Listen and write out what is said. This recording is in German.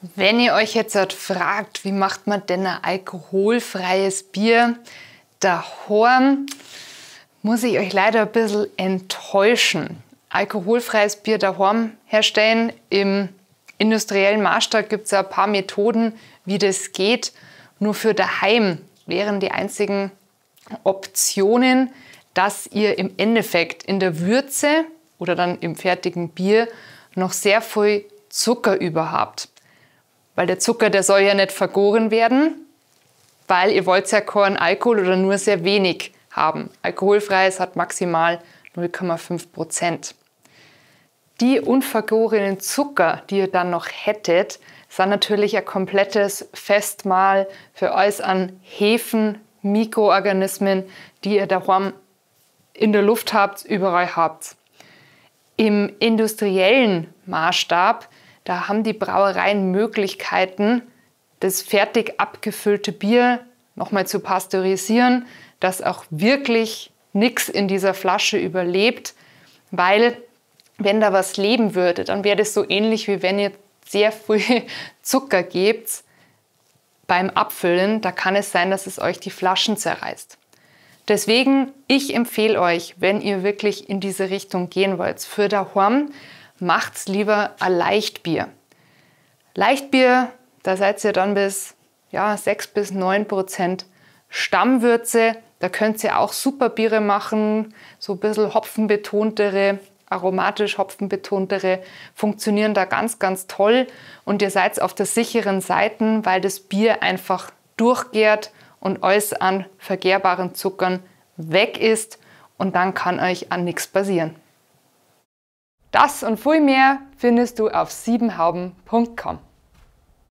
Wenn ihr euch jetzt fragt, wie macht man denn ein alkoholfreies Bier daheim, muss ich euch leider ein bisschen enttäuschen. Alkoholfreies Bier daheim herstellen im industriellen Maßstab gibt es ein paar Methoden, wie das geht. Nur für daheim wären die einzigen Optionen, dass ihr im Endeffekt in der Würze oder dann im fertigen Bier noch sehr viel Zucker überhaupt. Weil der Zucker, der soll ja nicht vergoren werden, weil ihr wollt ja keinen Alkohol oder nur sehr wenig haben. Alkoholfreies hat maximal 0,5 Prozent. Die unvergorenen Zucker, die ihr dann noch hättet, sind natürlich ein komplettes Festmahl für euch an Hefen, Mikroorganismen, die ihr daheim in der Luft habt, überall habt. Im industriellen Maßstab, da haben die Brauereien Möglichkeiten, das fertig abgefüllte Bier nochmal zu pasteurisieren, dass auch wirklich nichts in dieser Flasche überlebt, weil wenn da was leben würde, dann wäre das so ähnlich wie wenn ihr sehr viel Zucker gebt beim Abfüllen, da kann es sein, dass es euch die Flaschen zerreißt. Deswegen, ich empfehle euch, wenn ihr wirklich in diese Richtung gehen wollt, für daheim, macht's lieber ein Leichtbier. Leichtbier, da seid ihr dann bis ja, 6 bis 9 Prozent Stammwürze. Da könnt ihr auch super Biere machen, so ein bisschen hopfenbetontere, aromatisch hopfenbetontere, funktionieren da ganz, ganz toll. Und ihr seid auf der sicheren Seite, weil das Bier einfach durchgärt und alles an vergehrbaren Zuckern weg ist und dann kann euch an nichts passieren. Das und viel mehr findest du auf siebenhauben.com.